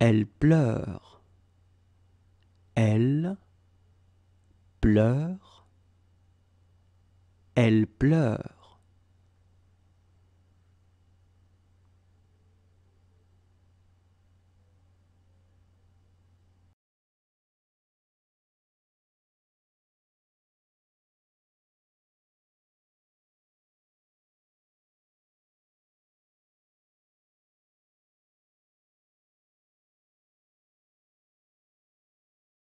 Elle pleure. Elle pleure. Elle pleure.